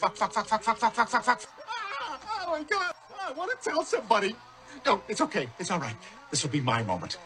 Fuck, fuck, fuck, fuck, fuck, fuck, fuck, fuck, fuck. Ah, oh my God. Ah, I want to tell somebody. No, it's okay. It's all right. This will be my moment.